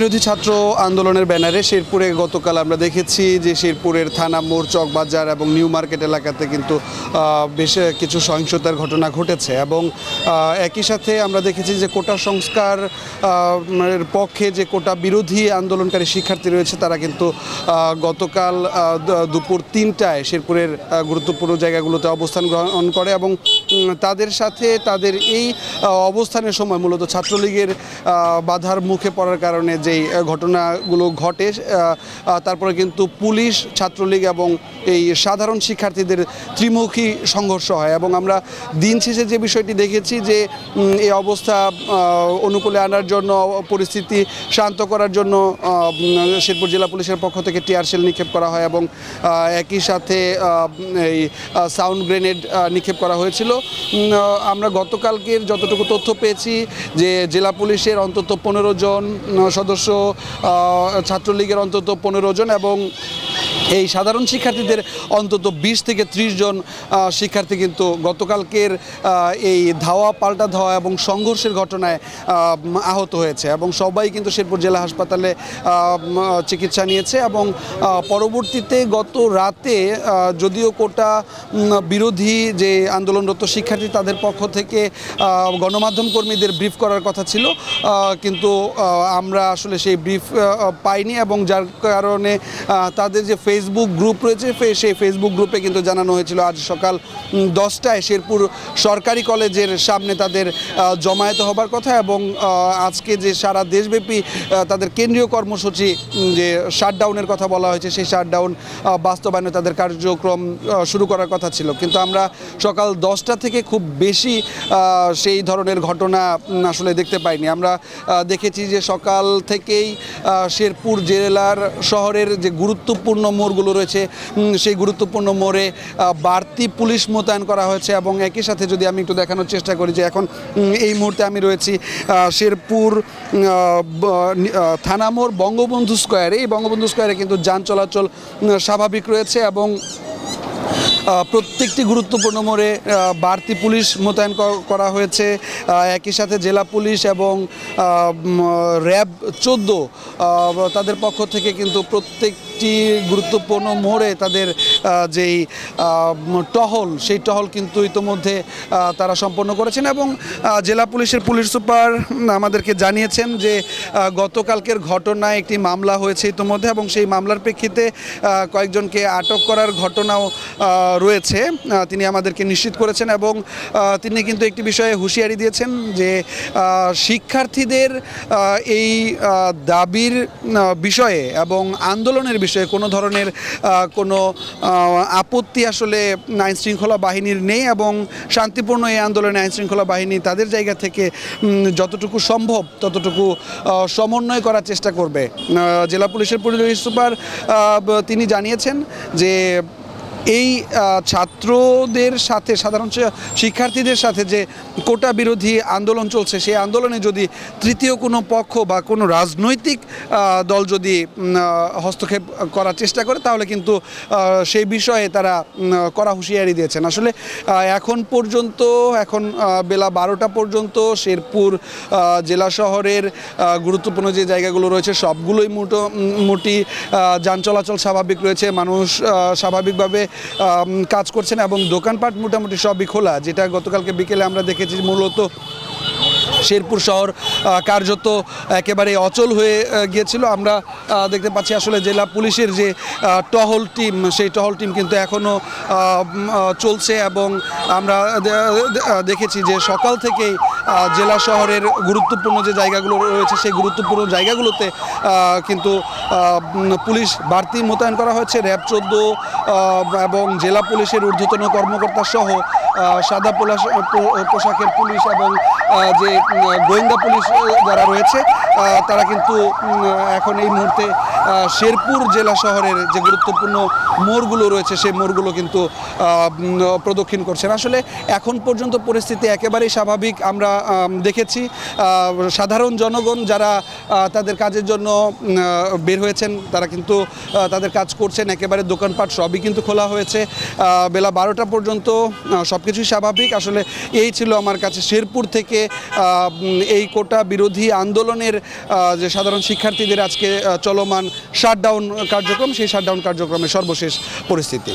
বিরোধী ছাত্র আন্দোলনের ব্যানারে শেরপুরে গতকাল আমরা দেখেছি যে শেরপুরের থানা মোড়, চকবাজার এবং নিউ মার্কেট এলাকাতে কিন্তু বেশ কিছু সহিংসতার ঘটনা ঘটেছে এবং একই সাথে আমরা দেখেছি যে কোটা সংস্কার পক্ষে যে কোটা বিরোধী আন্দোলনকারী শিক্ষার্থী রয়েছে তারা কিন্তু গতকাল দুপুর তিনটায় শেরপুরের গুরুত্বপূর্ণ জায়গাগুলোতে অবস্থান গ্রহণ করে এবং তাদের সাথে তাদের এই অবস্থানের সময় মূলত ছাত্রলীগের বাধার মুখে পড়ার কারণে যেই ঘটনাগুলো ঘটে তারপরে কিন্তু পুলিশ ছাত্রলীগ এবং এই সাধারণ শিক্ষার্থীদের ত্রিমুখী সংঘর্ষ হয় এবং আমরা দিন শেষে যে বিষয়টি দেখেছি যে এই অবস্থা অনুকূলে আনার জন্য পরিস্থিতি শান্ত করার জন্য শেরপুর জেলা পুলিশের পক্ষ থেকে টিয়ার শেল নিক্ষেপ করা হয় এবং একই সাথে এই সাউন্ড গ্রেনেড নিক্ষেপ করা হয়েছিল। আমরা গতকালকের যতটুকু তথ্য পেয়েছি যে জেলা পুলিশের অন্তত পনেরো জন উম, সদস্য ছাত্রলীগের অন্তত পনেরো জন এবং এই সাধারণ শিক্ষার্থীদের অন্তত বিশ থেকে ত্রিশ জন শিক্ষার্থী কিন্তু গতকালকের এই ধাওয়া, পাল্টা ধাওয়া এবং সংঘর্ষের ঘটনায় আহত হয়েছে এবং সবাই কিন্তু শেরপুর জেলা হাসপাতালে চিকিৎসা নিয়েছে এবং পরবর্তীতে গত রাতে যদিও কোটা বিরোধী যে আন্দোলনরত শিক্ষার্থী তাদের পক্ষ থেকে গণমাধ্যম কর্মীদের ব্রিফ করার কথা ছিল কিন্তু আমরা আসলে সেই ব্রিফ পাইনি এবং যার কারণে তাদের যে ফেসবুক গ্রুপ রয়েছে। সেই ফেসবুক গ্রুপে কিন্তু জানানো হয়েছিল, আজ সকাল দশটায় শেরপুর সরকারি কলেজের সামনে তাদের জমায়েত হবার কথা এবং আজকে যে সারা দেশব্যাপী তাদের কেন্দ্রীয় কর্মসূচি যে শাটডাউনের কথা বলা হয়েছে, সেই শাটডাউন বাস্তবায়নে তাদের কার্যক্রম শুরু করার কথা ছিল। কিন্তু আমরা সকাল দশটা থেকে খুব বেশি সেই ধরনের ঘটনা আসলে দেখতে পাইনি। আমরা দেখেছি যে সকাল থেকেই শেরপুর জেলার শহরের যে গুরুত্বপূর্ণ মোড়গুলো রয়েছে। সেই গুরুত্বপূর্ণ মোড়ে বাড়তি পুলিশ মোতায়েন করা হয়েছে এবং একই সাথে যদি আমি একটু দেখানোর চেষ্টা করি যে এখন এই মুহূর্তে আমি রয়েছি শেরপুর উম, আহ, ব- নি- আহ, থানা মোড় বঙ্গবন্ধু স্কোয়ারে। এই বঙ্গবন্ধু স্কোয়ারে কিন্তু যান চলাচল স্বাভাবিক রয়েছে এবং প্রত্যেকটি গুরুত্বপূর্ণ মোড়ে বাড়তি পুলিশ মোতায়েন করা হয়েছে। একই সাথে জেলা পুলিশ এবং র্যাব চোদ্দ তাদের পক্ষ থেকে কিন্তু প্রত্যেকটি গুরুত্বপূর্ণ মোড়ে তাদের যেই টহল, সেই টহল কিন্তু ইতোমধ্যে তারা সম্পন্ন করেছেন এবং জেলা পুলিশের পুলিশ সুপার আমাদেরকে জানিয়েছেন যে গতকালকের ঘটনায় একটি মামলা হয়েছে ইতোমধ্যে এবং সেই মামলার প্রেক্ষিতে কয়েকজনকে আটক করার ঘটনাও রয়েছে তিনি আমাদেরকে নিশ্চিত করেছেন এবং তিনি কিন্তু একটি বিষয়ে হুঁশিয়ারি দিয়েছেন যে শিক্ষার্থীদের এই দাবির বিষয়ে এবং আন্দোলনের বিষয়ে কোনো ধরনের কোনো আপত্তি আসলে আইন শৃঙ্খলা বাহিনীর নেই এবং শান্তিপূর্ণ এই আন্দোলনে আইন শৃঙ্খলা বাহিনী তাদের জায়গা থেকে যতটুকু সম্ভব ততটুকু সমন্বয় করার চেষ্টা করবে। জেলা পুলিশের পুলিশ সুপার তিনি জানিয়েছেন যে এই ছাত্রদের সাথে, সাধারণ শিক্ষার্থীদের সাথে যে কোটা বিরোধী আন্দোলন চলছে, সেই আন্দোলনে যদি তৃতীয় কোনো পক্ষ বা কোনো রাজনৈতিক দল যদি হস্তক্ষেপ করার চেষ্টা করে, তাহলে কিন্তু সেই বিষয়ে তারা করা হুঁশিয়ারি দিয়েছেন। আসলে এখন পর্যন্ত, এখন বেলা বারোটা পর্যন্ত শেরপুর জেলা শহরের গুরুত্বপূর্ণ যে জায়গাগুলো রয়েছে, সবগুলোই মোটো মোটি যান চলাচল স্বাভাবিক রয়েছে। মানুষ স্বাভাবিকভাবে কাজ করছেন এবং দোকানপাট মোটামুটি সবই খোলা, যেটা গতকালকে বিকেলে আমরা দেখেছি মূলত শেরপুর শহর কার্যত একেবারে অচল হয়ে গিয়েছিল। আমরা দেখতে পাচ্ছি আসলে জেলা পুলিশের যে টহল টিম, সেই টহল টিম কিন্তু এখনও চলছে এবং আমরা দেখেছি যে সকাল থেকেই জেলা শহরের গুরুত্বপূর্ণ যে জায়গাগুলো রয়েছে, সেই গুরুত্বপূর্ণ জায়গাগুলোতে কিন্তু পুলিশ বাড়তি মোতায়েন করা হয়েছে। র্যাব চোদ্দ এবং জেলা পুলিশের ঊর্ধ্বতন কর্মকর্তা সহ সাদা পোলাশ পোশাকের পুলিশ এবং যে গোয়েন্দা পুলিশ যারা রয়েছে তারা কিন্তু এখন এই মুহূর্তে শেরপুর জেলা শহরের যে গুরুত্বপূর্ণ মোড়গুলো রয়েছে, সেই মোড়গুলো কিন্তু প্রদক্ষিণ করছেন। আসলে এখন পর্যন্ত পরিস্থিতি একেবারেই স্বাভাবিক। আমরা দেখেছি সাধারণ জনগণ যারা তাদের কাজের জন্য বের হয়েছেন, তারা কিন্তু তাদের কাজ করছেন। একেবারে দোকানপাট সবই কিন্তু খোলা হয়েছে। বেলা বারোটা পর্যন্ত সব কিছুই স্বাভাবিক। আসলে এই ছিল আমার কাছে শেরপুর থেকে এই কোটা বিরোধী আন্দোলনের যে সাধারণ শিক্ষার্থীদের আজকে চলমান শাটডাউন কার্যক্রম, সেই শাটডাউন কার্যক্রমের সর্বশেষ পরিস্থিতি।